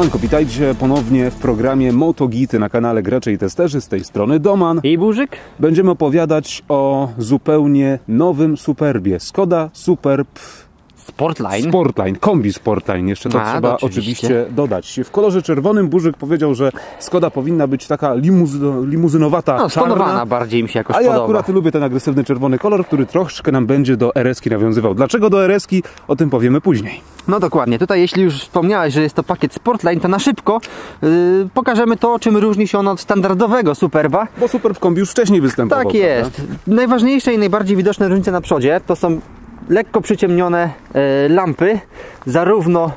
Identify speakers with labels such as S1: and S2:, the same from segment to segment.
S1: Siemanko, witajcie ponownie w programie MotoGity na kanale Gracze i Testerzy. Z tej strony Doman.
S2: I Burzyk?
S1: Będziemy opowiadać o zupełnie nowym Superbie. Skoda Superb
S2: Sportline.
S1: Sportline, kombi Sportline. Jeszcze to
S2: A,
S1: trzeba
S2: to
S1: oczywiście.
S2: oczywiście.
S1: dodać. W kolorze czerwonym Burzyk powiedział, że Skoda powinna być taka limuzyno, limuzynowata,
S2: no,
S1: czarna.
S2: bardziej mi się jakoś
S1: A ja
S2: podoba.
S1: akurat lubię ten agresywny czerwony kolor, który troszkę nam będzie do RS-ki nawiązywał. Dlaczego do RS-ki? O tym powiemy później.
S2: No dokładnie. Tutaj jeśli już wspomniałeś, że jest to pakiet Sportline, to na szybko yy, pokażemy to, czym różni się on od standardowego Superba.
S1: Bo Superb kombi już wcześniej występował.
S2: Tak
S1: prawda?
S2: jest. Najważniejsze i najbardziej widoczne różnice na przodzie to są lekko przyciemnione e, lampy, zarówno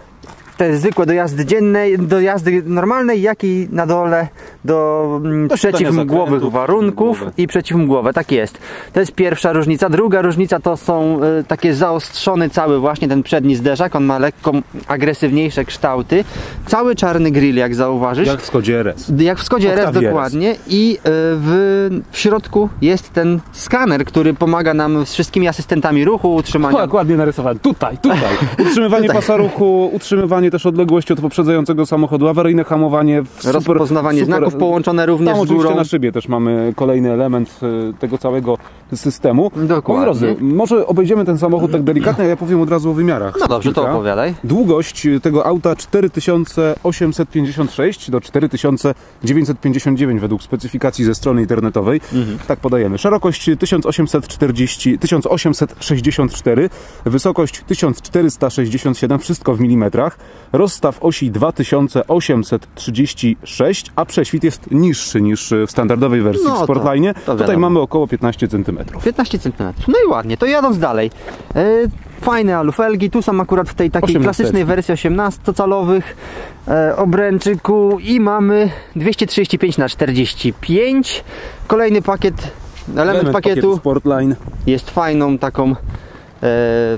S2: te zwykłe do jazdy dziennej, do jazdy normalnej, jak i na dole do mm,
S1: Do czytania
S2: przeciwmgłowych warunków
S1: przeciwmgłowe.
S2: i przeciwmgłowe, tak jest. To jest pierwsza różnica. Druga różnica to są e, takie zaostrzony cały właśnie ten przedni zderzak, on ma lekko agresywniejsze kształty. Cały czarny grill, jak zauważysz.
S1: Jak w Skodzie RS.
S2: Jak w Skodzie RS dokładnie i e, w, w środku jest ten skaner, który pomaga nam z wszystkimi asystentami ruchu, utrzymania.
S1: Tak, ładnie narysowałem. Tutaj, tutaj. Utrzymywanie
S2: Tutaj.
S1: pasa ruchu, utrzymywanie też odległości od poprzedzającego samochodu, awaryjne hamowanie, super,
S2: Rozpoznawanie
S1: super,
S2: znaków połączone również
S1: Tam
S2: z
S1: oczywiście
S2: górą.
S1: na szybie też mamy kolejny element e, tego całego systemu.
S2: Dokładnie.
S1: Moi drodzy, może obejdziemy ten samochód tak delikatnie, a ja powiem od razu o wymiarach.
S2: No dobrze, to
S1: Kilka.
S2: opowiadaj.
S1: Długość tego auta 4856 do 4959 według specyfikacji ze strony internetowej.
S2: Mhm.
S1: Tak podajemy. Szerokość 1840, 1864, wysokość 1467, wszystko w milimetrach. Rozstaw osi 2836, a prześwit jest niższy niż w standardowej wersji
S2: No
S1: w
S2: to-
S1: Sportline.
S2: to
S1: Tutaj
S2: wiadomo.
S1: mamy około 15 cm.
S2: 15 cm. No i ładnie, to jadąc dalej. E, fajne alufelgi, tu są akurat w tej takiej
S1: 18.
S2: klasycznej wersji 18-calowych e, obręczyku i mamy 235 na 45 Kolejny pakiet, element, pakietu
S1: Sportline.
S2: jest fajną taką e,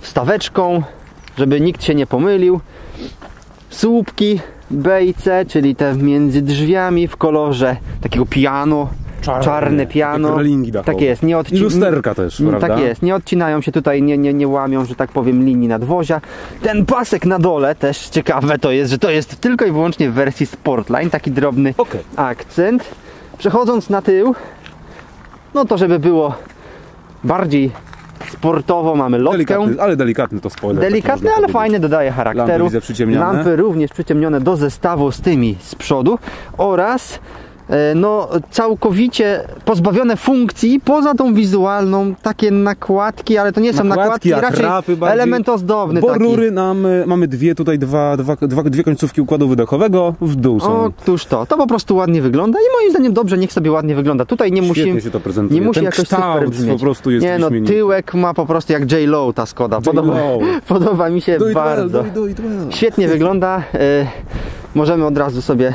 S2: wstaweczką, żeby nikt się nie pomylił. Słupki B i C, czyli te między drzwiami w kolorze takiego piano, czarne, piano.
S1: relingi dachowe.
S2: Tak jest, nie
S1: I
S2: odci-
S1: lusterka też,
S2: Mm,
S1: prawda?
S2: Tak jest, nie odcinają się tutaj, nie, nie, nie łamią, że tak powiem, linii nadwozia. Ten pasek na dole, też ciekawe to jest, że to jest tylko i wyłącznie w wersji Sportline, taki drobny
S1: Okej.
S2: akcent. Przechodząc na tył, no to żeby było bardziej sportowo, mamy lotkę.
S1: Delikatny, ale delikatny to spoiler. można
S2: ale
S1: powiedzieć.
S2: fajne, dodaje charakteru.
S1: Lampy.
S2: Lampy również przyciemnione do zestawu z tymi z przodu oraz no całkowicie pozbawione funkcji poza tą wizualną, takie nakładki, ale to nie są nakładki, raczej
S1: atrapy bardziej.
S2: element ozdobny
S1: Bo
S2: taki.
S1: rury nam, y, mamy dwie tutaj, dwa, dwa, dwa, dwie końcówki układu wydechowego w dół są.
S2: Otóż to, to po prostu ładnie wygląda i moim zdaniem dobrze, niech sobie ładnie wygląda. Tutaj nie musi,
S1: Świetnie się to prezentuje.
S2: nie musi
S1: Ten
S2: jakoś super
S1: kształt po prostu jest
S2: Nie no, tyłek ma po prostu jak J. Low ta Skoda. Podoba, podoba mi się
S1: Do it well,
S2: bardzo.
S1: do it, well.
S2: Świetnie wygląda. E, możemy od razu sobie.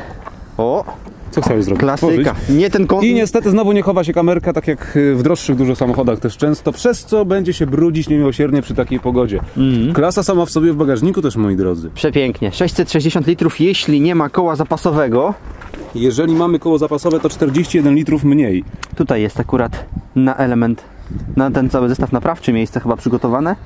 S2: O,
S1: Co chciałeś zrobić?
S2: klasyka. Nie ten kąt.
S1: I niestety znowu nie chowa się kamerka, tak jak w droższych dużo samochodach też często, przez co będzie się brudzić niemiłosiernie przy takiej pogodzie.
S2: Mhm.
S1: Klasa sama w sobie w bagażniku też, moi drodzy.
S2: Przepięknie. 660 litrów, jeśli nie ma koła zapasowego.
S1: Jeżeli mamy koło zapasowe, to 41 litrów mniej.
S2: Tutaj jest akurat na element, na ten cały zestaw naprawczy miejsce chyba przygotowane.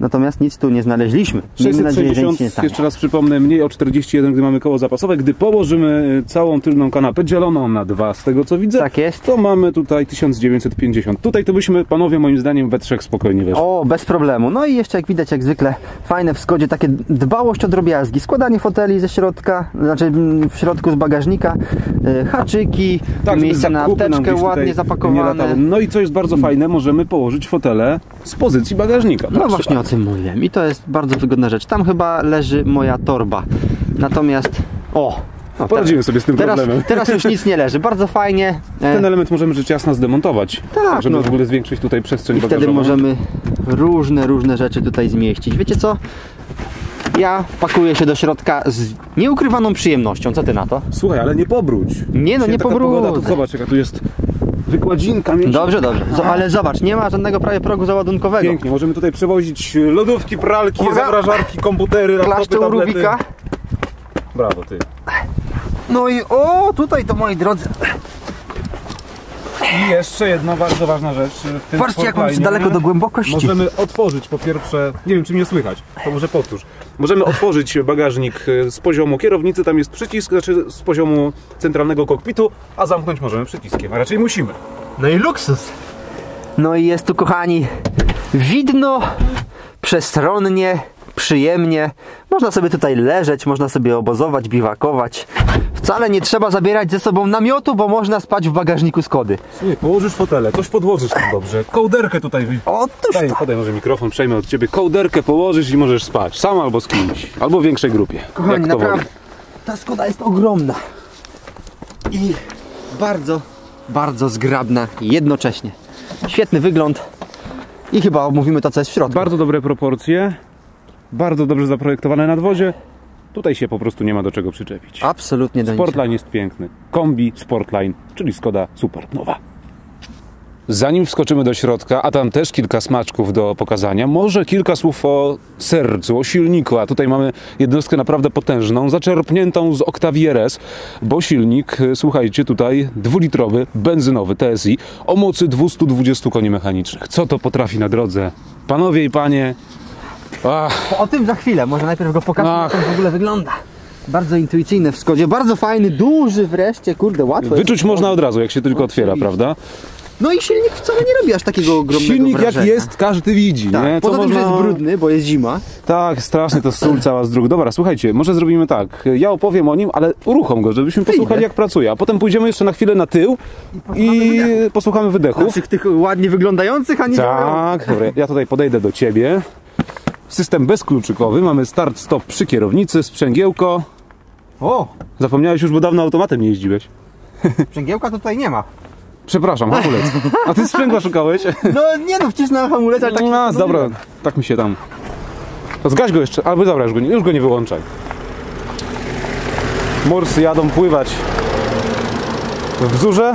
S2: Natomiast nic tu nie znaleźliśmy. Miejmy nadzieję, że nic
S1: 660,
S2: nie stanie.
S1: jeszcze raz przypomnę, mniej o 41, gdy mamy koło zapasowe. Gdy położymy y, całą tylną kanapę dzieloną na dwa, z tego co widzę,
S2: Tak jest.
S1: to mamy tutaj 1950. Tutaj to byśmy, panowie, moim zdaniem we trzech spokojnie weszli.
S2: O, bez problemu. No i jeszcze jak widać, jak zwykle, fajne w Skodzie takie dbałość o drobiazgi. Składanie foteli ze środka, znaczy mm, w środku z bagażnika, e, haczyki,
S1: Tak,
S2: miejsce na apteczkę ładnie
S1: nie
S2: zapakowane.
S1: No i co jest bardzo fajne, możemy położyć fotele z pozycji bagażnika.
S2: No właśnie o tym mówiłem i to jest bardzo wygodna rzecz. Tam chyba leży moja torba. Natomiast, o, no
S1: Poradzimy sobie z tym
S2: teraz,
S1: problemem.
S2: teraz już nic nie leży. Bardzo fajnie. E,
S1: Ten element możemy rzecz jasna zdemontować,
S2: Tak,
S1: żeby
S2: no.
S1: w ogóle zwiększyć tutaj przestrzeń
S2: I wtedy
S1: bagażową.
S2: możemy różne, różne rzeczy tutaj zmieścić. Wiecie co? Ja pakuję się do środka z nieukrywaną przyjemnością. Co ty na to?
S1: Słuchaj, ale nie pobróć.
S2: Nie no,
S1: Dzisiaj
S2: nie pobrudzę.
S1: zobacz jaka tu jest wykładzinka.
S2: Dobrze, dobrze. Zo- ale zobacz, nie ma żadnego prawie progu załadunkowego.
S1: Pięknie, możemy tutaj przewozić lodówki, pralki,
S2: Uwaga.
S1: zamrażarki, komputery, laptopy, tablety.
S2: Rubika.
S1: Brawo, ty.
S2: No i o, tutaj to moi drodzy.
S1: I jeszcze jedna bardzo ważna rzecz. W tym
S2: Patrzcie jak on jest daleko do głębokości.
S1: Możemy otworzyć po pierwsze, nie wiem czy mnie słychać, to może powtórz. Możemy otworzyć bagażnik e, z poziomu kierownicy, tam jest przycisk, znaczy z poziomu centralnego kokpitu, a zamknąć możemy przyciskiem, a raczej musimy.
S2: No i luksus. No i jest tu, kochani, widno, przestronnie, przyjemnie. Można sobie tutaj leżeć, można sobie obozować, biwakować. Wcale nie trzeba zabierać ze sobą namiotu, bo można spać w bagażniku Skody.
S1: Słuchaj, położysz fotele, coś podłożysz tam dobrze, kołderkę tutaj wy...
S2: Otóż
S1: Daj, podaj może mikrofon, przejmę od ciebie. Kołderkę położysz i możesz spać. Sam albo z kimś. Albo w większej grupie.
S2: Kochani,
S1: jak to
S2: naprawdę, ta Skoda jest ogromna. I bardzo, bardzo zgrabna jednocześnie. Świetny wygląd. I chyba omówimy to, co jest w środku.
S1: Bardzo dobre proporcje. Bardzo dobrze zaprojektowane nadwozie. Tutaj się po prostu nie ma do czego przyczepić.
S2: Absolutnie do niczego.
S1: Sportline jest piękny. Kombi Sportline, czyli Skoda Supernowa. Zanim wskoczymy do środka, a tam też kilka smaczków do pokazania, może kilka słów o sercu, o silniku. A tutaj mamy jednostkę naprawdę potężną, zaczerpniętą z Octavii RS, bo silnik, słuchajcie, tutaj dwulitrowy, benzynowy TSI o mocy 220 koni mechanicznych. Co to potrafi na drodze? Panowie i panie, ach,
S2: O tym za chwilę, może najpierw go pokażę,
S1: Ach.
S2: jak on w ogóle wygląda. Bardzo intuicyjny w Skodzie, bardzo fajny, duży wreszcie, kurde, łatwo
S1: wyczuć
S2: jest.
S1: można od razu, jak się tylko otwiera, prawda?
S2: No i silnik wcale nie robi aż takiego ogromnego
S1: Silnik jak
S2: wrażenia.
S1: jest, każdy widzi,
S2: Tak,
S1: nie?
S2: poza tym, że jest brudny, bo jest zima.
S1: Tak, strasznie to sól cała z dróg. Dobra, słuchajcie, może zrobimy tak. Ja opowiem o nim, ale uruchom go, żebyśmy posłuchali jak pracuje. A potem pójdziemy jeszcze na chwilę na tył i posłuchamy wydechów.
S2: Naszych tych ładnie wyglądających, a nie
S1: Tak, dobra, ja tutaj podejdę do ciebie. System bezkluczykowy, mamy start-stop przy kierownicy, sprzęgiełko.
S2: O,
S1: Zapomniałeś już, bo dawno automatem nie jeździłeś.
S2: sprzęgiełka tutaj nie ma.
S1: Przepraszam, hamulec. A ty sprzęgła szukałeś?
S2: No nie no, wcisnąłem hamulec, ale tak się
S1: No, dobra, tak mi się tam. To zgaś go jeszcze, albo dobra, już go, nie- już go nie wyłączaj. Morsy jadą pływać w wzórze,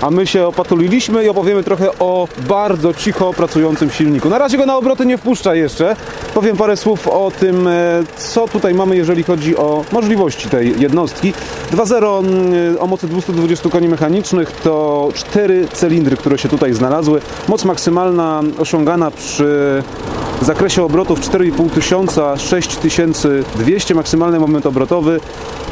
S1: a my się opatuliliśmy i opowiemy trochę o bardzo cicho pracującym silniku. Na razie go na obroty nie wpuszcza jeszcze. Powiem parę słów o tym, e, co tutaj mamy, jeżeli chodzi o możliwości tej jednostki. 2.0 mm, o mocy 220 koni mechanicznych to cztery cylindry, które się tutaj znalazły. Moc maksymalna osiągana przy zakresie obrotów 4,5 tysiąca, 6200, maksymalny moment obrotowy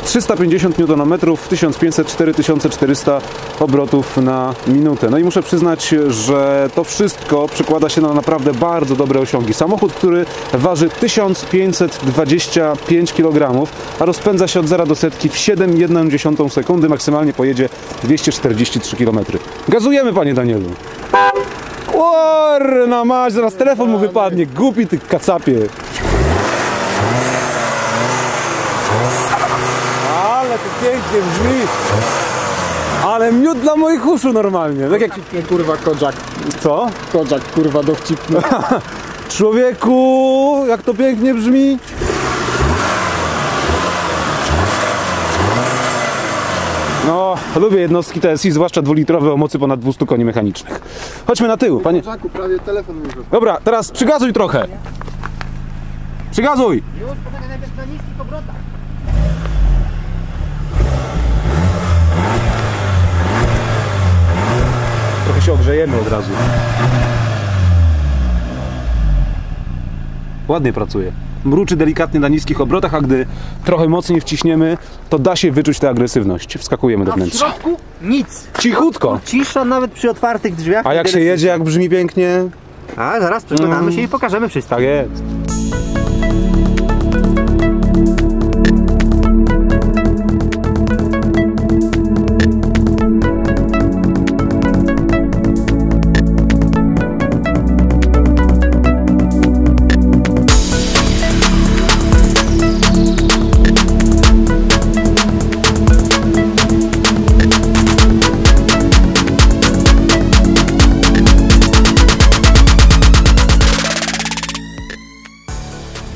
S1: 350 Nm, 1500-4400 obrotów na minutę. No i muszę przyznać, że to wszystko przekłada się na naprawdę bardzo dobre osiągi. Samochód, który waży 1525 kg, a rozpędza się od 0 do setki w 7,1 sekundy, maksymalnie pojedzie 243 km. Gazujemy, panie Danielu! Orna mać, zaraz telefon mu wypadnie, głupi ty kacapie. Ale to pięknie brzmi. Ale miód dla moich uszu normalnie. Tak jak...
S3: Nie kurwa Kodzak,
S1: Co?
S3: Kodzak kurwa dowcipny.
S1: Człowieku, jak to pięknie brzmi. No, lubię jednostki TSI, zwłaszcza dwulitrowe o mocy ponad 200 koni mechanicznych. Chodźmy na tył, panie.
S3: Prawie telefon mi wypadł.
S1: Dobra, teraz przygazuj trochę. Przygazuj.
S2: Już, poczekaj najpierw na niskich obrotach.
S1: Się ogrzejemy od razu. Ładnie pracuje. Mruczy delikatnie na niskich obrotach, a gdy trochę mocniej wciśniemy, to da się wyczuć tę agresywność. Wskakujemy do
S2: A w
S1: wnętrza.
S2: środku nic.
S1: Cichutko.
S2: Cisza nawet przy otwartych drzwiach.
S1: A jak się jedzie, jak brzmi pięknie?
S2: A zaraz przekonamy się i pokażemy wszystko.
S1: Tak jest.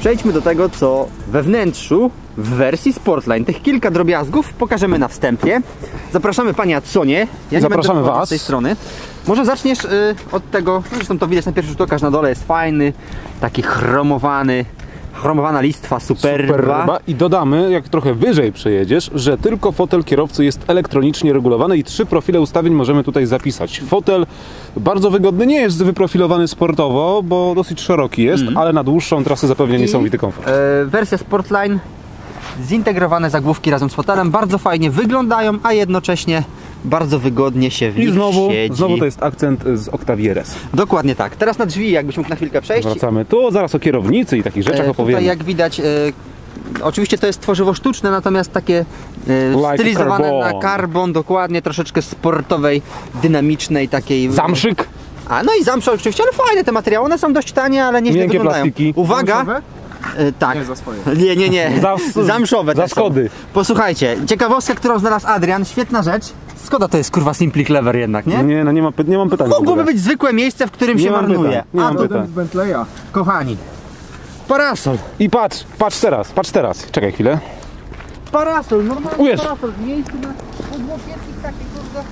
S2: Przejdźmy do tego, co we wnętrzu w wersji Sportline. Tych kilka drobiazgów pokażemy na wstępie. Zapraszamy Panie Adsonie. Ja
S1: Zapraszamy was.
S2: z tej strony. Może zaczniesz y, od tego, no zresztą to widać na pierwszy rzut oka, że na dole jest fajny, taki chromowany chromowana listwa Superba.
S1: Superba. I dodamy, jak trochę wyżej przejedziesz, że tylko fotel kierowcy jest elektronicznie regulowany i trzy profile ustawień możemy tutaj zapisać. Fotel bardzo wygodny, nie jest wyprofilowany sportowo, bo dosyć szeroki jest, ale na dłuższą trasę zapewnia niesamowity komfort.
S2: E, wersja Sportline, zintegrowane zagłówki razem z fotelem, bardzo fajnie wyglądają, a jednocześnie bardzo wygodnie się w
S1: I znowu,
S2: siedzi.
S1: znowu to jest akcent z Octavii RS.
S2: Dokładnie tak. Teraz na drzwi, jakbyś mógł na chwilkę przejść.
S1: Wracamy tu, zaraz o kierownicy i takich rzeczach
S2: E,
S1: opowiemy.
S2: Tutaj jak widać, e, oczywiście to jest tworzywo sztuczne, natomiast takie e,
S1: Like
S2: stylizowane
S1: carbon.
S2: na karbon, dokładnie, troszeczkę sportowej, dynamicznej takiej.
S1: Zamszyk!
S2: A no i zamsza oczywiście, ale fajne te materiały, one są dość tanie, ale nieźle
S1: Miękkie
S2: wyglądają.
S1: plastiki.
S2: Uwaga!
S3: Zamszowe?
S2: E, tak.
S3: Nie za swoje.
S2: Nie, nie, nie.
S1: Za-
S2: Zamszowe
S1: za
S2: są.
S1: Skody.
S2: Posłuchajcie, ciekawostka, którą znalazł Adrian, świetna rzecz. Skoda to jest kurwa Simply Clever jednak, nie?
S1: Nie, no nie, ma, py- nie mam pytań.
S2: Mogłoby być zwykłe miejsce, w którym
S1: Nie
S2: się
S1: mam
S2: marnuje.
S1: pytań, nie
S2: A to.
S3: Jeden z Bentleya.
S2: kochani, parasol.
S1: I patrz, patrz teraz, patrz teraz. Czekaj chwilę.
S2: Parasol, normalny
S1: Jezu.
S2: parasol w miejscu na podłokietnik taki, kurde.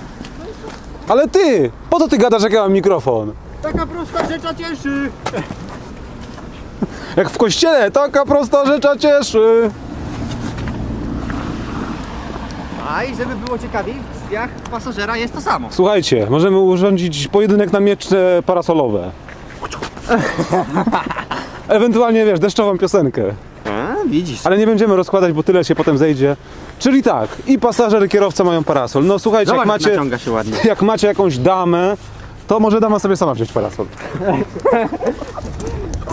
S1: Ale ty! Po co ty gadasz, jak ja mam mikrofon?
S2: Taka prosta rzecz, a cieszy.
S1: Jak w kościele, taka prosta rzecz, a cieszy.
S2: A i żeby było ciekawiej, drzwiach pasażera jest to samo.
S1: Słuchajcie, możemy urządzić pojedynek na miecze parasolowe. Ewentualnie, wiesz, deszczową piosenkę.
S2: A, widzisz.
S1: Ale nie będziemy rozkładać, bo tyle się potem zejdzie. Czyli tak, i pasażer, i kierowca mają parasol. No słuchajcie,
S2: Zobacz,
S1: jak macie,
S2: naciąga się ładnie.
S1: jak macie jakąś damę, to może dama sobie sama wziąć parasol.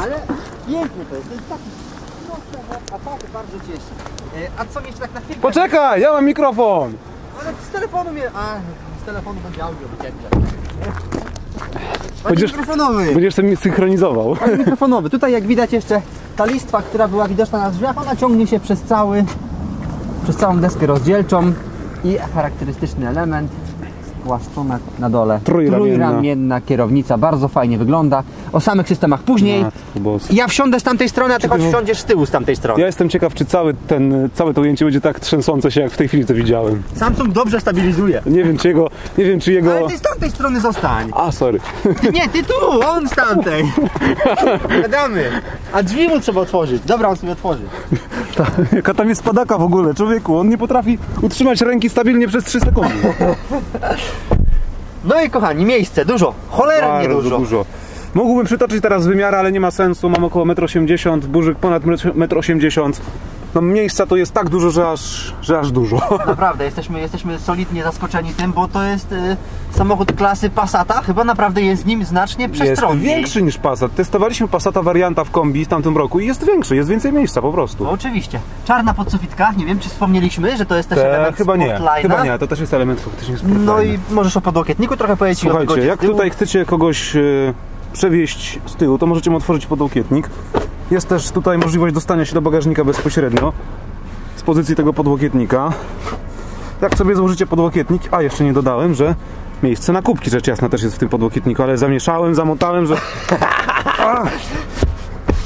S2: Ale pięknie to jest, to jest taki proste, a tak bardzo cieszy. E, A co jeszcze tak na chwilkę?
S1: Poczekaj, ja mam mikrofon!
S2: Ale z telefonu mnie... A, z telefonu będzie audio wycięte.
S1: Będziesz-
S2: mikrofonowy.
S1: Będziesz sobie synchronizował.
S2: mikrofonowy. Tutaj jak widać jeszcze ta listwa, która była widoczna na drzwiach, ona ciągnie się przez cały, przez całą deskę rozdzielczą i charakterystyczny element spłaszczona na dole.
S1: Trójramienna.
S2: Trójramienna kierownica, bardzo fajnie wygląda. O samych systemach później. Ja wsiądę z tamtej strony, a ty choć wsiądziesz z tyłu z tamtej strony.
S1: Ja jestem ciekaw, czy cały ten, całe to ujęcie będzie tak trzęsące się, jak w tej chwili to widziałem.
S2: Samsung dobrze stabilizuje.
S1: Nie wiem, czy jego, nie wiem, czy jego...
S2: Ale ty z tamtej strony zostań.
S1: A, sorry.
S2: Ty, nie, ty tu, on z tamtej. Gadamy. A drzwi mu trzeba otworzyć. Dobra, on sobie otworzy.
S1: Jaka tam jest padaka w ogóle, człowieku. On nie potrafi utrzymać ręki stabilnie przez 3 sekundy.
S2: No i kochani, miejsce, dużo. Cholernie
S1: Bardzo
S2: dużo.
S1: dużo. Mógłbym przytoczyć teraz wymiary, ale nie ma sensu. Mam około 1,80 m, burzyk ponad 1,80 m. No miejsca to jest tak dużo, że aż, że aż dużo.
S2: Naprawdę, jesteśmy, jesteśmy solidnie zaskoczeni tym, bo to jest y, samochód klasy Passata. Chyba naprawdę jest nim znacznie
S1: Jest
S2: przestronniej.
S1: większy niż Passat. Testowaliśmy Passata warianta w kombi w tamtym roku i jest większy, jest więcej miejsca po prostu.
S2: No, oczywiście. Czarna podsufitka, nie wiem czy wspomnieliśmy, że to jest też
S1: Te,
S2: element
S1: chyba nie, chyba nie, to też jest element faktycznie
S2: No
S1: sportline'a.
S2: i możesz o podłokietniku trochę powiedzieć
S1: Słuchajcie, jak tutaj chcecie kogoś e, przewieźć z tyłu, to możecie mu otworzyć podłokietnik. Jest też tutaj możliwość dostania się do bagażnika bezpośrednio z pozycji tego podłokietnika. Jak sobie złożycie podłokietnik, a jeszcze nie dodałem, że miejsce na kubki rzecz jasna też jest w tym podłokietniku, ale zamieszałem, zamotałem, że...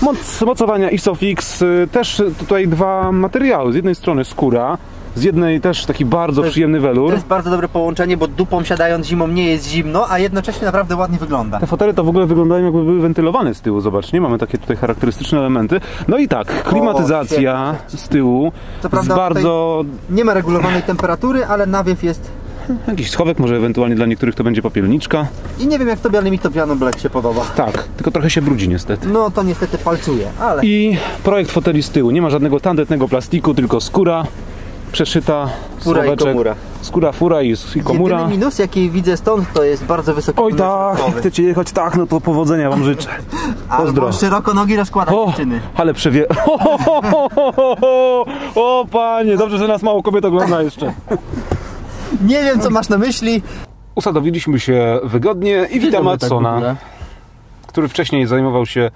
S1: Moc, mocowania Isofix, y, też tutaj dwa materiały. Z jednej strony skóra, z jednej też taki bardzo
S2: jest-
S1: przyjemny welur.
S2: To jest bardzo dobre połączenie, bo dupą siadając zimą nie jest zimno, a jednocześnie naprawdę ładnie wygląda.
S1: Te fotele to w ogóle wyglądają jakby były wentylowane z tyłu, zobacz, nie? Mamy takie tutaj charakterystyczne elementy. No i tak, klimatyzacja z tyłu,
S2: Co
S1: z
S2: prawda
S1: bardzo...
S2: Nie ma regulowanej temperatury, ale nawiew jest...
S1: Jakiś schowek, może ewentualnie dla niektórych to będzie popielniczka.
S2: I nie wiem jak tobie, ale mi to Piano Black się podoba.
S1: Tak, tylko trochę się brudzi niestety.
S2: No to niestety palcuje, ale...
S1: I projekt foteli z tyłu, nie ma żadnego tandetnego plastiku, tylko skóra, przeszyta,
S2: Fura i
S1: słoweczek.
S2: komura.
S1: Skóra, fura i, i komura.
S2: Jedyny minus jaki widzę stąd to jest bardzo wysoki
S1: Oj tak,
S2: środkowy.
S1: chcecie jechać tak, no to powodzenia wam życzę. Pozdro.
S2: Albo szeroko nogi rozkładać
S1: O,
S2: dziewczyny.
S1: ale przewie... O, panie, dobrze, że nas mało kobiet ogląda jeszcze.
S2: Nie wiem co masz na myśli.
S1: Usadowiliśmy się wygodnie i witam
S2: dobry, tak
S1: który wcześniej zajmował się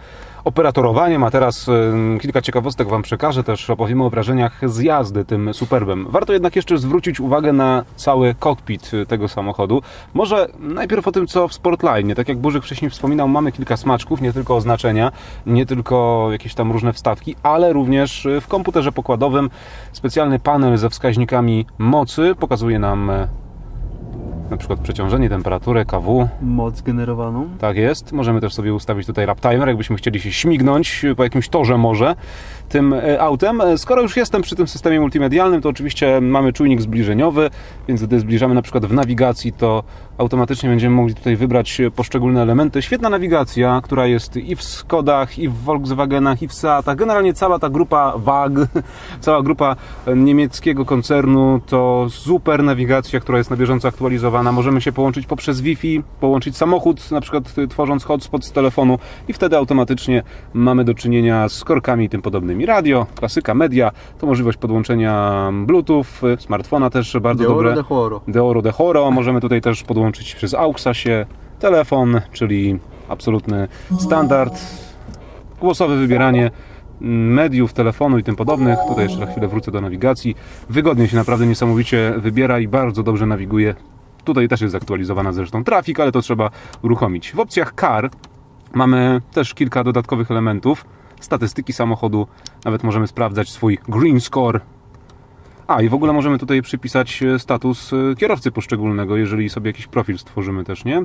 S1: operatorowaniem, a teraz kilka ciekawostek Wam przekażę, też opowiemy o wrażeniach z jazdy tym Superbem. Warto jednak jeszcze zwrócić uwagę na cały kokpit y, tego samochodu. Może najpierw o tym, co w Sportline. Tak jak Burzyk wcześniej wspominał, mamy kilka smaczków, nie tylko oznaczenia, nie tylko jakieś tam różne wstawki, ale również y, w komputerze pokładowym specjalny panel ze wskaźnikami mocy pokazuje nam e, na przykład przeciążenie, temperaturę, KW.
S2: Moc generowaną.
S1: Tak jest. Możemy też sobie ustawić tutaj lap timer, jakbyśmy chcieli się śmignąć po jakimś torze może tym e, autem. E, Skoro już jestem przy tym systemie multimedialnym, to oczywiście mamy czujnik zbliżeniowy, więc gdy zbliżamy na przykład w nawigacji, to automatycznie będziemy mogli tutaj wybrać poszczególne elementy. Świetna nawigacja, która jest i w Skodach, i w Volkswagenach, i w Seatach. Generalnie cała ta grupa WAG, cała grupa niemieckiego koncernu to super nawigacja, która jest na bieżąco aktualizowana. Możemy się połączyć poprzez Wi-Fi, połączyć samochód, na przykład y, tworząc hotspot z telefonu i wtedy automatycznie mamy do czynienia z korkami i tym podobnymi. Radio, klasyka, media, to możliwość podłączenia Bluetooth, y, smartfona też bardzo
S2: De
S1: dobre.
S2: de choro.
S1: De Oro de Horo. Możemy tutaj też podłączyć przez AUXa się telefon, czyli absolutny standard. Głosowe wybieranie mediów, telefonu i tym podobnych. Tutaj jeszcze na chwilę wrócę do nawigacji. Wygodnie się naprawdę niesamowicie wybiera i bardzo dobrze nawiguje. Tutaj też jest zaktualizowana zresztą trafik, ale to trzeba uruchomić. W opcjach CAR mamy też kilka dodatkowych elementów. Statystyki samochodu, nawet możemy sprawdzać swój green score, a i w ogóle możemy tutaj przypisać e, status e, kierowcy poszczególnego, jeżeli sobie jakiś profil stworzymy też, nie?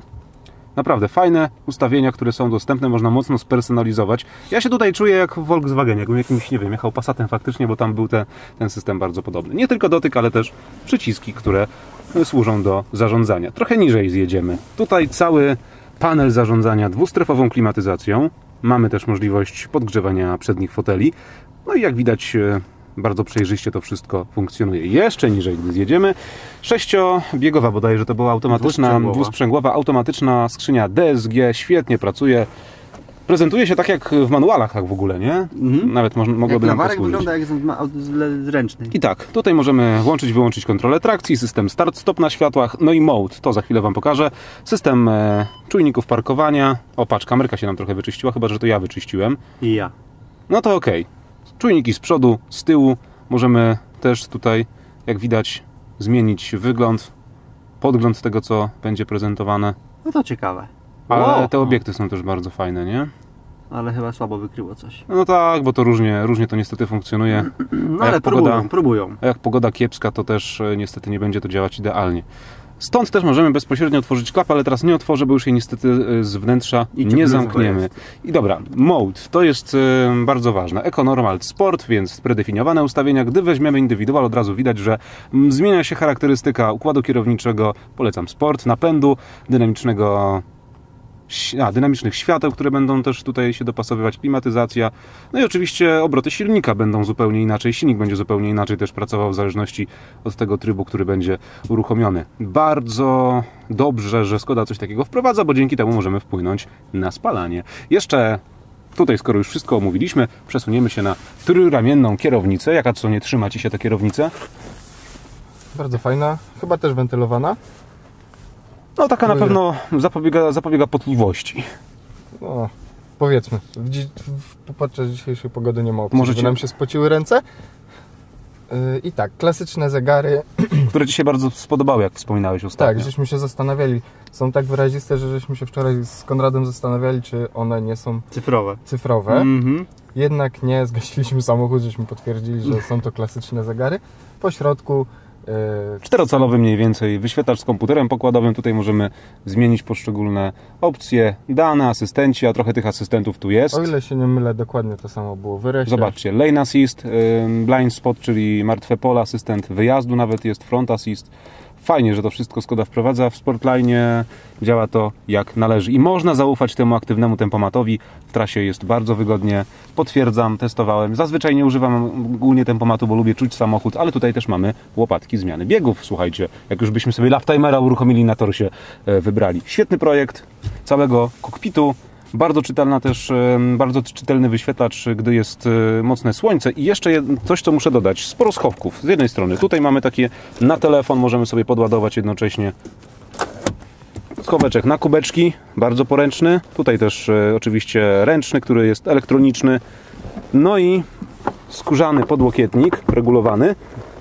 S1: Naprawdę fajne ustawienia, które są dostępne, można mocno spersonalizować. Ja się tutaj czuję jak w Volkswagen, jakbym jakimś, nie wiem, jechał Passatem faktycznie, bo tam był ten, ten system bardzo podobny. Nie tylko dotyk, ale też przyciski, które służą do zarządzania. Trochę niżej zjedziemy. Tutaj cały panel zarządzania dwustrefową klimatyzacją. Mamy też możliwość podgrzewania przednich foteli. No i jak widać, e, bardzo przejrzyście to wszystko funkcjonuje. Jeszcze niżej, gdy zjedziemy, sześciobiegowa bodajże to była automatyczna,
S2: Dwusprzęgłowa.
S1: dwusprzęgłowa, automatyczna skrzynia DSG, świetnie pracuje. Prezentuje się tak jak w manualach tak w ogóle, nie? Nawet można,
S2: Jak
S1: mogłoby nam
S2: lawarek
S1: posłużyć.
S2: wygląda jak z, ma- z, z ręcznej.
S1: I tak, tutaj możemy włączyć, wyłączyć kontrolę trakcji, system start-stop na światłach, no i mode, to za chwilę Wam pokażę. System e, czujników parkowania. O, patrz, kamerka się nam trochę wyczyściła, chyba że to ja wyczyściłem.
S2: I ja.
S1: No to ok. Czujniki z przodu, z tyłu. Możemy też tutaj, jak widać, zmienić wygląd, podgląd tego, co będzie prezentowane.
S2: No to ciekawe.
S1: Ale
S2: Wow.
S1: te obiekty są też bardzo fajne, nie?
S2: Ale chyba słabo wykryło coś.
S1: No tak, bo to różnie, różnie to niestety funkcjonuje.
S2: No ale
S1: pogoda-
S2: próbują, próbują.
S1: A jak pogoda kiepska, to też e, niestety nie będzie to działać idealnie. Stąd też możemy bezpośrednio otworzyć klapę, ale teraz nie otworzę, bo już jej niestety e, z wnętrza
S2: I
S1: nie zamkniemy. I dobra, mode to jest e, bardzo ważne. Eco Normal Sport, więc predefiniowane ustawienia. Gdy weźmiemy indywidual, od razu widać, że mm, zmienia się charakterystyka układu kierowniczego. Polecam sport, napędu, dynamicznego a, dynamicznych świateł, które będą też tutaj się dopasowywać, klimatyzacja. No i oczywiście obroty silnika będą zupełnie inaczej. Silnik będzie zupełnie inaczej też pracował w zależności od tego trybu, który będzie uruchomiony. Bardzo dobrze, że Skoda coś takiego wprowadza, bo dzięki temu możemy wpłynąć na spalanie. Jeszcze tutaj, skoro już wszystko omówiliśmy, przesuniemy się na trójramienną kierownicę. Jaka co nie trzyma Ci się ta kierownica?
S3: Bardzo fajna, chyba też wentylowana.
S1: No taka na pewno zapobiega, zapobiega potliwości.
S3: No, powiedzmy, w, w, podczas dzisiejszej pogody nie ma opcji,
S1: Możecie-
S3: nam się spociły ręce. Yy, I tak, klasyczne zegary,
S1: które Ci się bardzo spodobały, jak wspominałeś ostatnio.
S3: tak, żeśmy się zastanawiali, są tak wyraziste, że żeśmy się wczoraj z Konradem zastanawiali, czy one nie są
S2: Cyfrowe.
S3: cyfrowe.
S1: Mhm.
S3: Jednak nie, zgasiliśmy samochód, żeśmy potwierdzili, że są to klasyczne zegary. Po środku
S1: Czterocalowy mniej więcej wyświetlacz z komputerem pokładowym. Tutaj możemy zmienić poszczególne opcje, dane, asystenci, a trochę tych asystentów tu jest.
S3: o ile się nie mylę, dokładnie to samo było wyraźnie.
S1: Zobaczcie, lane assist, blind spot, czyli martwe pole, asystent wyjazdu nawet jest, front assist. Fajnie, że to wszystko Skoda wprowadza w Sportline. Działa to jak należy. I można zaufać temu aktywnemu tempomatowi. W trasie jest bardzo wygodnie. Potwierdzam, testowałem. Zazwyczaj nie używam ogólnie tempomatu, bo lubię czuć samochód, ale tutaj też mamy łopatki zmiany biegów. Słuchajcie, jak już byśmy sobie laptimera uruchomili na torsie e, wybrali. Świetny projekt całego kokpitu. Bardzo czytelna też, bardzo czytelny wyświetlacz, gdy jest e, mocne słońce. I jeszcze coś, co muszę dodać. Sporo schowków. Z jednej strony tutaj mamy takie na telefon, możemy sobie podładować jednocześnie schoweczek na kubeczki, bardzo poręczny. Tutaj też e, oczywiście ręczny, który jest elektroniczny. No i skórzany podłokietnik regulowany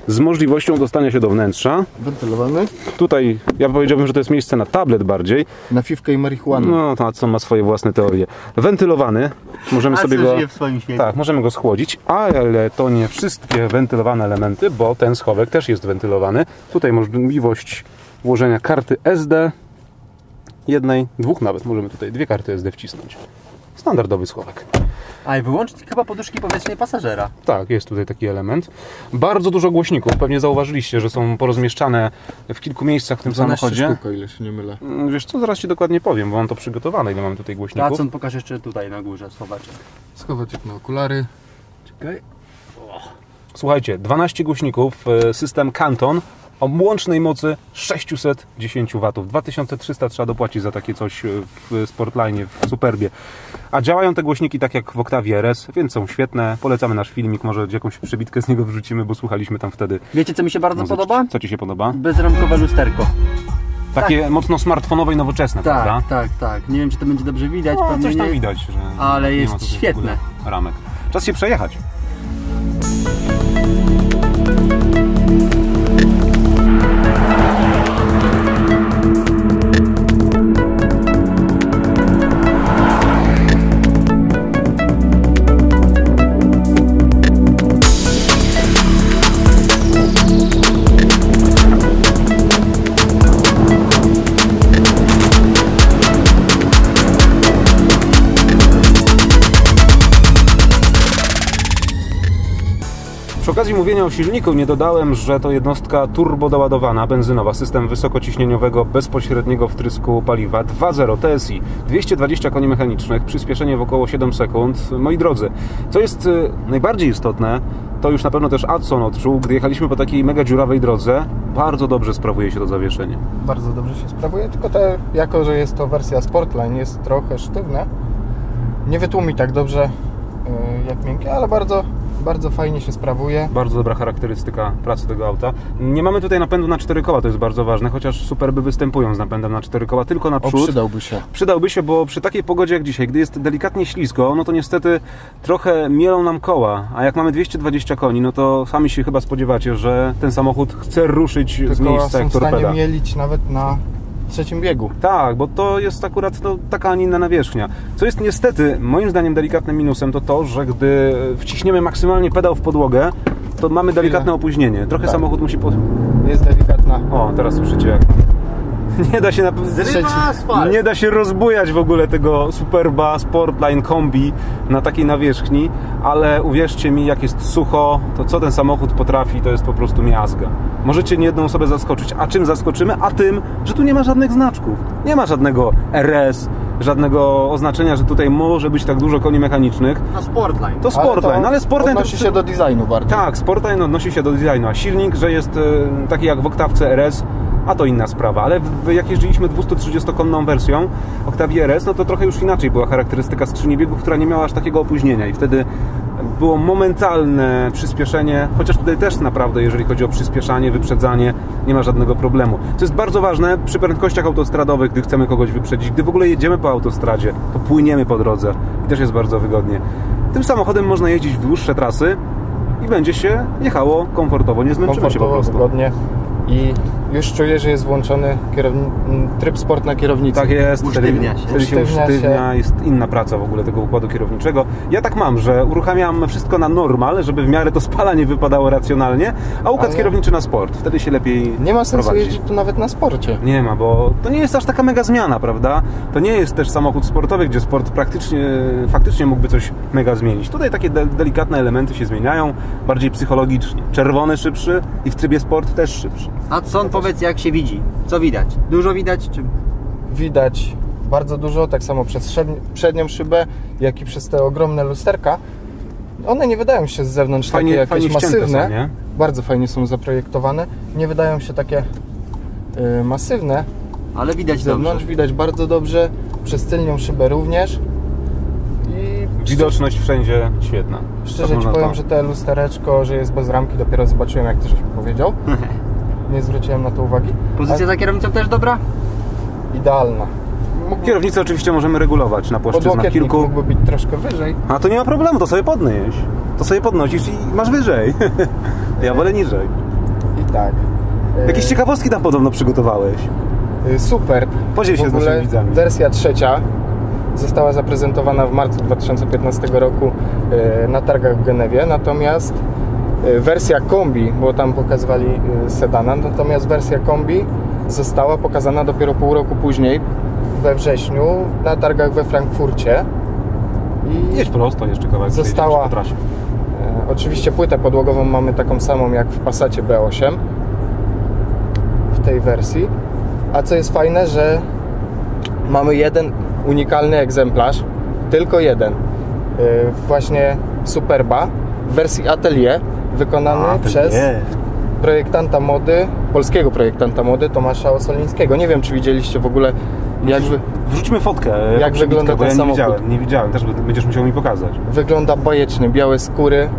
S1: z możliwością dostania się do wnętrza.
S3: Wentylowany.
S1: Tutaj ja powiedziałbym, że to jest miejsce na tablet bardziej.
S3: Na fifkę i marihuanę.
S1: No, to Adson ma swoje własne teorie. Wentylowany. Możemy
S2: A
S1: sobie
S2: co
S1: go...
S2: w swoim świecie.
S1: Tak, możemy go schłodzić, ale to nie wszystkie wentylowane elementy, bo ten schowek też jest wentylowany. Tutaj możliwość włożenia karty SD. Jednej, dwóch nawet. Możemy tutaj dwie karty SD wcisnąć. Standardowy schowek.
S2: A i wyłącznik chyba poduszki powietrznej pasażera.
S1: Tak, jest tutaj taki element. Bardzo dużo głośników. Pewnie zauważyliście, że są porozmieszczane w kilku miejscach w tym
S3: 12
S1: samochodzie.
S3: sztuk, o ile się nie mylę.
S1: Mm, Wiesz co, zaraz Ci dokładnie powiem, bo mam to przygotowane, ile mamy tutaj głośników.
S2: Tacon pokaż jeszcze tutaj na górze schowaczek.
S3: Schowaczek na okulary.
S2: Czekaj.
S1: Słuchajcie, 12 głośników, e, system Canton o łącznej mocy 610 W. 2300 trzeba dopłacić za takie coś e, w Sportline, w Superbie. A działają te głośniki tak jak w Octavie RS, więc są świetne. Polecamy nasz filmik, może jakąś przebitkę z niego wrzucimy, bo słuchaliśmy tam wtedy
S2: Wiecie co mi się bardzo
S1: muzyczki.
S2: podoba?
S1: Co Ci się podoba?
S2: Bezramkowe lusterko.
S1: Takie mocno smartfonowe i nowoczesne,
S2: Tak,
S1: prawda?
S2: tak, tak. Nie wiem czy to będzie dobrze widać,
S1: No,
S2: pewnie
S1: coś tam
S2: nie.
S1: widać, że
S2: Ale
S1: nie
S2: jest świetne.
S1: ramek. Czas się przejechać. Okazji mówienia o silniku nie dodałem, że to jednostka turbo doładowana, benzynowa, system wysokociśnieniowego, bezpośredniego wtrysku paliwa 2.0 TSI, 220 koni mechanicznych, przyspieszenie w około 7 sekund. Moi drodzy, co jest y, najbardziej istotne, to już na pewno też Adson odczuł, gdy jechaliśmy po takiej mega dziurawej drodze, bardzo dobrze sprawuje się to zawieszenie.
S3: Bardzo dobrze się sprawuje, tylko te, jako że jest to wersja Sportline, jest trochę sztywne. Nie wytłumi tak dobrze jak miękkie, ale bardzo, bardzo fajnie się sprawuje.
S1: Bardzo dobra charakterystyka pracy tego auta. Nie mamy tutaj napędu na cztery koła, to jest bardzo ważne, chociaż superby występują z napędem na cztery koła, tylko na
S3: O,
S1: przód.
S3: przydałby się.
S1: Przydałby się, bo przy takiej pogodzie jak dzisiaj, gdy jest delikatnie ślisko, no to niestety trochę mielą nam koła, a jak mamy 220 koni, no to sami się chyba spodziewacie, że ten samochód chce ruszyć
S3: Te
S1: z
S3: koła
S1: miejsca
S3: są
S1: jak
S3: w stanie
S1: torpeda.
S3: mielić nawet na trzecim biegu.
S1: Tak, bo to jest akurat no, taka, a nie inna nawierzchnia. Co jest niestety, moim zdaniem, delikatnym minusem, to to, że gdy wciśniemy maksymalnie pedał w podłogę, to mamy delikatne opóźnienie. Trochę
S3: Tak.
S1: samochód musi... Po...
S3: Jest delikatna.
S1: O, teraz słyszycie jak... Nie da się na... Nie da się rozbujać w ogóle tego Superba Sportline Kombi na takiej nawierzchni, ale uwierzcie mi, jak jest sucho, to co ten samochód potrafi, to jest po prostu miazga. Możecie niejedną osobę zaskoczyć. A czym zaskoczymy? A tym, że tu nie ma żadnych znaczków. Nie ma żadnego RS, żadnego oznaczenia, że tutaj może być tak dużo koni mechanicznych.
S2: Na Sportline.
S1: To Sportline,
S3: to
S1: ale Sportline to
S3: odnosi się do designu bardzo.
S1: tak, Sportline odnosi się do designu, a silnik, że jest e, taki jak w Oktawce RS, a to inna sprawa. Ale jak jeździliśmy 230-konną wersją Octavia RS, no to trochę już inaczej była charakterystyka skrzyni biegów, która nie miała aż takiego opóźnienia i wtedy było momentalne przyspieszenie, chociaż tutaj też naprawdę, jeżeli chodzi o przyspieszanie, wyprzedzanie, nie ma żadnego problemu. Co jest bardzo ważne przy prędkościach autostradowych, gdy chcemy kogoś wyprzedzić, gdy w ogóle jedziemy po autostradzie, to płyniemy po drodze i też jest bardzo wygodnie. Tym samochodem można jeździć w dłuższe trasy i będzie się jechało komfortowo, nie zmęczymy się po
S3: komfortowo,
S1: prostu.
S3: wygodnie. I już czuję, że jest włączony kierowni... tryb sport na kierownicy.
S1: Tak jest,
S2: Usztywnia
S1: wtedy,
S2: się.
S1: wtedy się
S3: Usztywnia
S1: usztywnia, jest inna praca w ogóle tego układu kierowniczego. Ja tak mam, że uruchamiam wszystko na normal, żeby w miarę to spalanie wypadało racjonalnie, a układ
S3: Ale-
S1: kierowniczy na sport. Wtedy się lepiej
S3: Nie ma sensu
S1: prowadzi.
S3: jeździć tu nawet na sporcie.
S1: Nie ma, bo to nie jest aż taka mega zmiana, prawda? To nie jest też samochód sportowy, gdzie sport praktycznie, faktycznie mógłby coś mega zmienić. Tutaj takie de- delikatne elementy się zmieniają, bardziej psychologicznie. Czerwony szybszy i w trybie sport też szybszy.
S2: Adson, powiedz jak się widzi. Co widać? Dużo widać? Czy...
S3: Widać bardzo dużo, tak samo przez przedni- przednią szybę, jak i przez te ogromne lusterka. One nie wydają się z zewnątrz
S1: Fajnie-
S3: takie jakieś masywne.
S1: są, nie?
S3: Bardzo fajnie są zaprojektowane. Nie wydają się takie y, masywne.
S2: Ale widać
S3: Z zewnątrz
S2: dobrze.
S3: widać bardzo dobrze, przez tylnią szybę również. I
S1: Widoczność wszędzie świetna.
S3: szczerze Ci powiem,
S1: to-
S3: że te lustereczko, że jest bez ramki, dopiero zobaczyłem, jak Ty żeś powiedział. Nie zwróciłem na to uwagi.
S2: Pozycja za kierownicą też dobra?
S3: Idealna. Mógł-
S1: Kierownicę oczywiście możemy regulować na płaszczyznach kilku.
S3: mógłby być troszkę wyżej.
S1: A to nie ma problemu, to sobie podnieś. To sobie podnosisz i masz wyżej. ja wolę niżej.
S3: I tak.
S1: Jakieś ciekawostki tam podobno przygotowałeś.
S3: Y, Super.
S1: Podziel się
S3: W
S1: z
S3: ogóle
S1: naszymi widzami.
S3: Wersja trzecia została zaprezentowana w marcu 2015 roku y, na targach w Genewie, natomiast wersja kombi, bo tam pokazywali y, sedana, natomiast wersja kombi została pokazana dopiero pół roku później, we wrześniu, na targach we Frankfurcie. I
S1: Jedź prosto jeszcze kawałek.
S3: Została-
S1: po trasie.
S3: E, Oczywiście płytę podłogową mamy taką samą jak w Passacie B8 w tej wersji. A co jest fajne, że mamy jeden unikalny egzemplarz, tylko jeden. E, Właśnie Superba w wersji Atelier, wykonany
S1: A,
S3: przez
S1: nie.
S3: projektanta mody, polskiego projektanta mody Tomasza Osolińskiego. Nie wiem, czy widzieliście w ogóle jak
S1: Wrzućmy fotkę.
S3: Jak wygląda ten
S1: ja nie
S3: samochód?
S1: widziałem, nie widziałem, też będziesz musiał mi pokazać.
S3: wygląda bajecznie, białe skóry.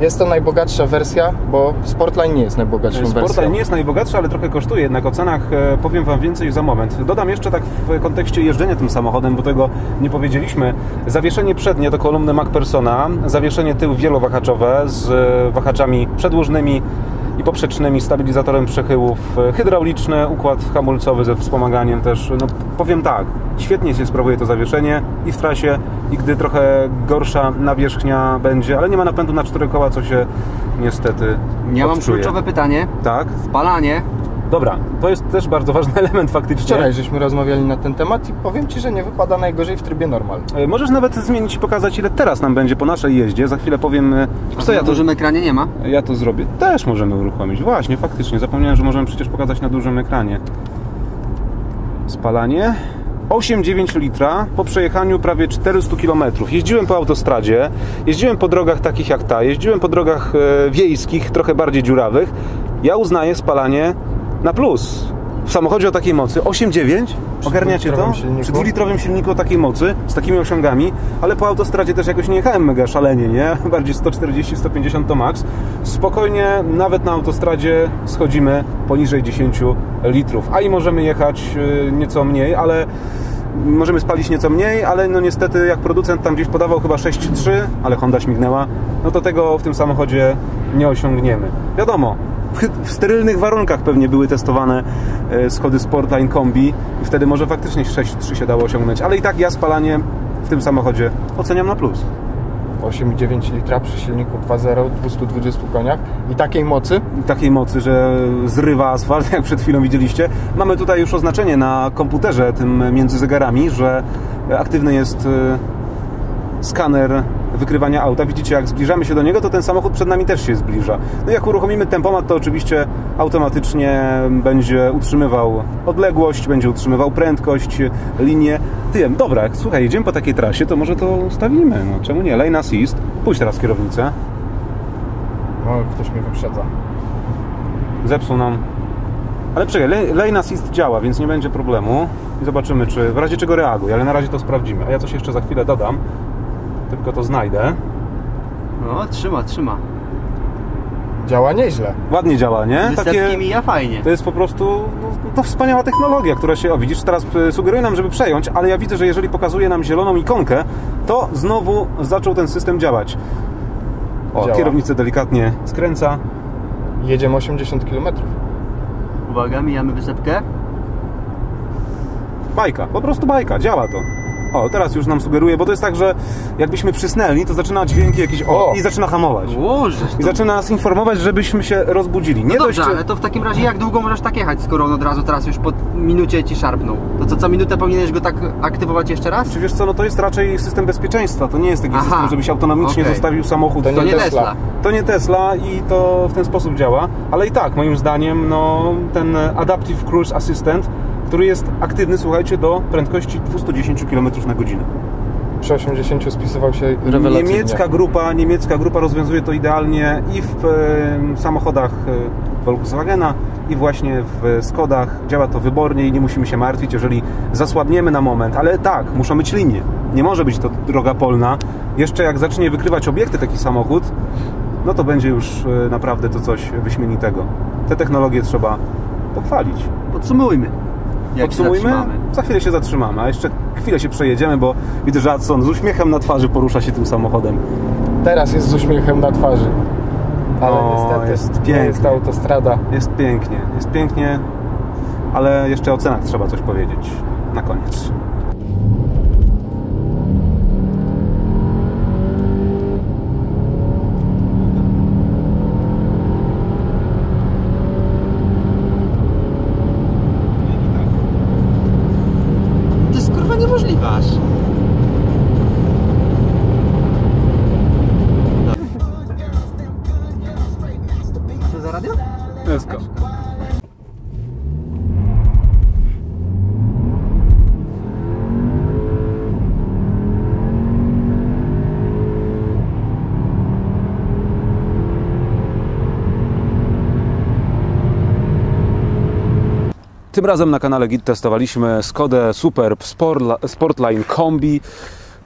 S3: Jest to najbogatsza wersja, bo Sportline nie jest najbogatszą wersją.
S1: Sportal nie jest najbogatszy, ale trochę kosztuje, jednak o cenach e, powiem Wam więcej za moment. Dodam jeszcze tak w kontekście jeżdżenia tym samochodem, bo tego nie powiedzieliśmy. Zawieszenie przednie to kolumny MacPersona, zawieszenie tył wielowahaczowe z e, wahaczami przedłużnymi i poprzecznymi, stabilizatorem przechyłów, e, hydrauliczny, układ hamulcowy ze wspomaganiem też. No, powiem tak, świetnie się sprawuje to zawieszenie i w trasie, i gdy trochę gorsza nawierzchnia będzie, ale nie ma napędu na cztery koła, co się niestety
S2: Ja mam
S1: odczuje.
S2: kluczowe pytanie.
S1: Tak?
S2: Spalanie.
S1: Dobra, to jest też bardzo ważny element faktycznie.
S3: Wczoraj żeśmy rozmawiali na ten temat i powiem Ci, że nie wypada najgorzej w trybie normal.
S1: E, Możesz nawet zmienić i pokazać, ile teraz nam będzie po naszej jeździe. Za chwilę powiem, e, co ja
S2: na
S1: to,
S2: dużym ekranie nie ma.
S1: ja to zrobię. Też możemy uruchomić. Właśnie, faktycznie. Zapomniałem, że możemy przecież pokazać na dużym ekranie. Spalanie. 8,9 litra po przejechaniu prawie 400 km. Jeździłem po autostradzie, jeździłem po drogach takich jak ta, jeździłem po drogach e, wiejskich, trochę bardziej dziurawych. Ja uznaję spalanie na plus. W samochodzie o takiej mocy 8,9 ogarniacie to?
S3: silniku.
S1: Przy dwulitrowym silniku o takiej mocy, z takimi osiągami, ale po autostradzie też jakoś nie jechałem mega szalenie, nie? Bardziej 140-150 to max. Spokojnie, nawet na autostradzie schodzimy poniżej 10 litrów. A i możemy jechać y, nieco mniej, ale możemy spalić nieco mniej, ale no niestety jak producent tam gdzieś podawał chyba 6,3, ale Honda śmignęła, no to tego w tym samochodzie nie osiągniemy. Wiadomo, w- sterylnych warunkach pewnie były testowane e, schody Sportline Kombi i wtedy może faktycznie 6,3 się dało osiągnąć, ale i tak ja spalanie w tym samochodzie oceniam na plus.
S3: 8,9 litra przy silniku 2.0, 220 koniach i takiej mocy.
S1: takiej mocy, że zrywa asfalt, jak przed chwilą widzieliście. Mamy tutaj już oznaczenie na komputerze, tym między zegarami, że aktywny jest y, skaner wykrywania auta. Widzicie, jak zbliżamy się do niego, to ten samochód przed nami też się zbliża. No i jak uruchomimy tempomat, to oczywiście automatycznie będzie utrzymywał odległość, będzie utrzymywał prędkość, linię. Ty, dobra, jak słuchaj, jedziemy po takiej trasie, to może to ustawimy. No, czemu nie? Lane assist. Pójdź teraz kierownicę.
S3: No, ktoś mnie wyprzedza.
S1: Zepsuł nam. Ale czekaj, lane assist działa, więc nie będzie problemu. I zobaczymy, czy w razie czego reaguje, ale na razie to sprawdzimy. A ja coś jeszcze za chwilę dodam. Tylko to znajdę.
S2: No, trzyma, trzyma.
S3: Działa nieźle.
S1: Ładnie działa, nie?
S2: Wysepki mija fajnie.
S1: To jest po prostu no, to wspaniała technologia, która się, o widzisz, teraz y, sugeruje nam, żeby przejąć, ale ja widzę, że jeżeli pokazuje nam zieloną ikonkę, to znowu zaczął ten system działać. O,
S3: Działa.
S1: kierownicę delikatnie skręca.
S3: Jedziemy 80 km.
S2: Uwaga, mijamy wysepkę.
S1: Bajka, po prostu bajka, działa to. O, teraz już nam sugeruje, bo to jest tak, że jakbyśmy przysnęli, to zaczyna dźwięki jakieś o,
S3: O!
S1: i zaczyna hamować.
S2: Łoże,
S1: I zaczyna nas informować, żebyśmy się rozbudzili. Nie
S2: No dobrze,
S1: dość,
S2: ale to w takim razie jak długo możesz tak jechać, skoro on od razu teraz już po minucie ci szarpnął? To co, co minutę powinieneś go tak aktywować jeszcze raz?
S1: czy wiesz co, no to jest raczej system bezpieczeństwa. To nie jest taki
S2: Aha,
S1: system, żebyś autonomicznie
S2: okej.
S1: zostawił samochód.
S3: To
S2: To nie
S3: Tesla.
S2: Tesla.
S1: To nie Tesla i to w ten sposób działa, ale i tak, moim zdaniem, no, ten Adaptive Cruise Assistant, który jest aktywny, słuchajcie, do prędkości 210 km na godzinę.
S3: Przy 80 spisywał się rewelacyjnie.
S1: Niemiecka grupa, niemiecka grupa rozwiązuje to idealnie i w e, samochodach e, Volkswagena i właśnie w Skodach. Działa to wybornie i nie musimy się martwić, jeżeli zasłabniemy na moment, ale tak, muszą być linie. Nie może być to droga polna. Jeszcze jak zacznie wykrywać obiekty taki samochód, no to będzie już e, naprawdę to coś wyśmienitego. Te technologie trzeba pochwalić.
S2: Podsumujmy.
S1: Podsumujmy, za chwilę się zatrzymamy, a jeszcze chwilę się przejedziemy, bo widzę, że Adson z uśmiechem na twarzy porusza się tym samochodem.
S3: Teraz jest z uśmiechem na twarzy. Ale
S1: O,
S3: niestety
S1: jest pięknie.
S3: jest autostrada.
S1: Jest pięknie, jest pięknie, ale jeszcze o cenach trzeba coś powiedzieć na koniec. Tym razem na kanale Git testowaliśmy Skodę Superb Sportline Kombi.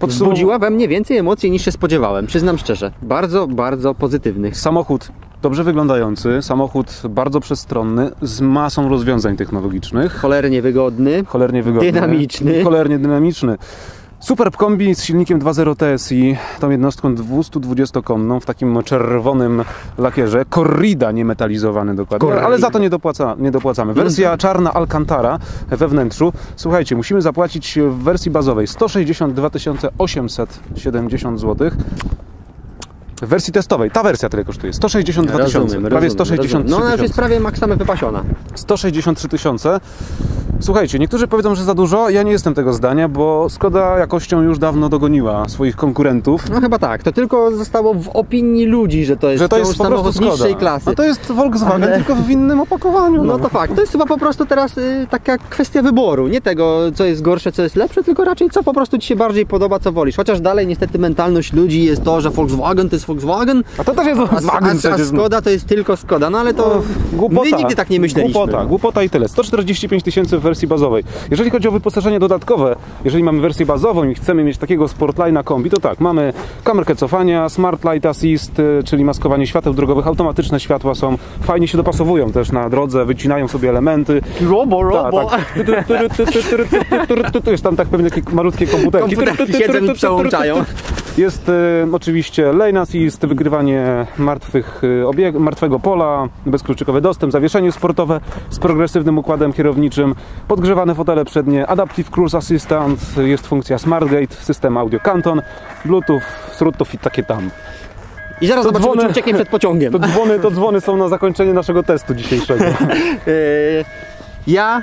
S1: Podsumow-
S2: Wzbudziła we mnie więcej emocji niż się spodziewałem, przyznam szczerze. Bardzo, bardzo pozytywnych.
S1: Samochód dobrze wyglądający, samochód bardzo przestronny, z masą rozwiązań technologicznych.
S2: Cholernie wygodny.
S1: Cholernie wygodny.
S2: Dynamiczny.
S1: Cholernie dynamiczny. Superb kombi z silnikiem 2.0 TSI, tą jednostką 220-konną w takim czerwonym lakierze. Corrida niemetalizowany dokładnie,
S2: Corrida.
S1: ale za to nie, dopłaca, nie dopłacamy. Wersja czarna Alcantara we wnętrzu. Słuchajcie, musimy zapłacić w wersji bazowej 162 870 zł. W wersji testowej, ta wersja tyle kosztuje, 162 tysiące,
S2: Rozumiem,
S1: prawie
S2: rozumiem,
S1: 163
S2: rozumiem. No ona już jest prawie maksamy wypasiona.
S1: 163 tysiące. Słuchajcie, niektórzy powiedzą, że za dużo. Ja nie jestem tego zdania, bo Skoda jakością już dawno dogoniła swoich konkurentów.
S2: No chyba tak, to tylko zostało w opinii ludzi, że to jest,
S1: Że to jest po prostu
S2: samochód
S1: Skoda.
S2: niższej klasy.
S1: No to jest Volkswagen,
S2: Ale-
S1: tylko w innym opakowaniu.
S2: No to fakt, to jest chyba po prostu teraz y, taka kwestia wyboru. Nie tego, co jest gorsze, co jest lepsze, tylko raczej co po prostu Ci się bardziej podoba, co wolisz. Chociaż dalej niestety mentalność ludzi jest to, że Volkswagen to jest Volkswagen.
S1: A to też jest Volkswagen.
S2: A,
S1: a, a,
S2: Skoda to jest tylko Skoda, no ale to no,
S1: głupota,
S2: my nigdy tak nie myśleliśmy.
S1: Głupota, głupota i tyle. 145 tysięcy w wersji bazowej. Jeżeli chodzi o wyposażenie dodatkowe, jeżeli mamy wersję bazową i chcemy mieć takiego Sportline'a kombi, to tak, mamy kamerkę cofania, Smart Light Assist, czyli maskowanie świateł drogowych, automatyczne światła są, fajnie się dopasowują też na drodze, wycinają sobie elementy.
S2: Robo, robo.
S1: Jest tam tak pewnie takie malutkie komputerki.
S2: Komputerki się przełączają.
S1: Jest oczywiście Lejnas i assist, wygrywanie martwych e, obieg- martwego pola, bezkluczykowy dostęp, zawieszenie sportowe z progresywnym układem kierowniczym, podgrzewane fotele przednie, Adaptive Cruise Assistant, jest funkcja SmartGate, system audio Canton, Bluetooth, srutów i takie tam.
S2: I zaraz
S1: To
S2: zobaczymy,
S1: dzwony-
S2: czy ucieknie przed pociągiem.
S1: To dzwony, to dzwony są na zakończenie naszego testu dzisiejszego.
S2: Yy, ja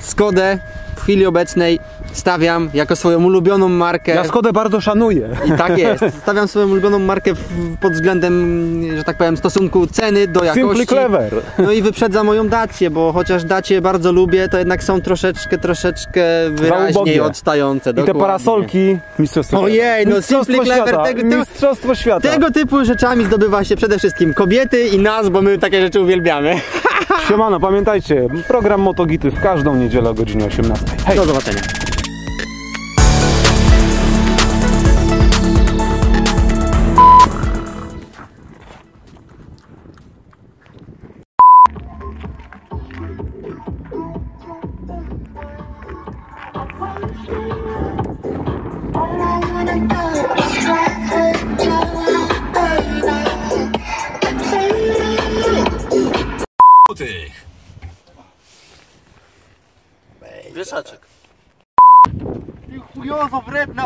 S2: Skodę w chwili obecnej stawiam jako swoją ulubioną markę.
S1: Ja Skodę bardzo szanuję.
S2: I tak jest. Stawiam swoją ulubioną markę pod względem, że tak powiem, stosunku ceny do jakości.
S1: Simply clever.
S2: No i wyprzedza moją Dacię, bo chociaż Dacie bardzo lubię, to jednak są troszeczkę, troszeczkę wyraźniej odstające.
S1: I te parasolki, mistrzostwo
S2: Ojej, no
S1: mistrzostwo
S2: Simply Clever,
S1: świata,
S2: tego- tego-
S1: mistrzostwo świata.
S2: Tego typu rzeczami zdobywa się przede wszystkim kobiety i nas, bo my takie rzeczy uwielbiamy.
S1: Siemano, pamiętajcie, program Motogity w każdą niedzielę o godzinie 18. Hej!
S2: Do zobaczenia.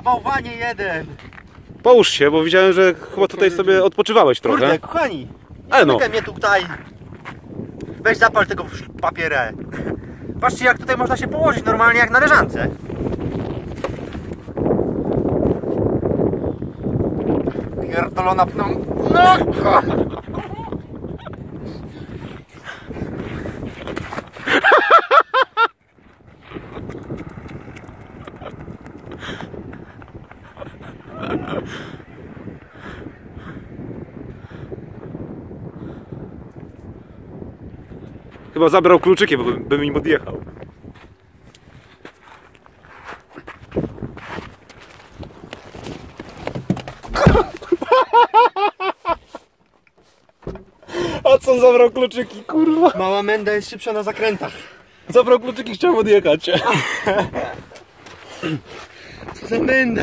S2: Bałwanie jeden.
S1: Połóż się, bo widziałem, że chyba tutaj sobie odpoczywałeś trochę.
S2: Kurde, kochani.
S1: Ale no.
S2: Mnie tutaj. Weź zapal tego papierę. Patrzcie jak tutaj można się położyć normalnie jak na leżance. Pierdolona pną. No!
S1: Chyba zabrał kluczyki, bo bym, bym im odjechał. A co zabrał kluczyki, kurwa?
S2: Mała menda jest szybsza na zakrętach.
S1: Zabrał kluczyki, chciałem odjechać.
S2: Co za menda.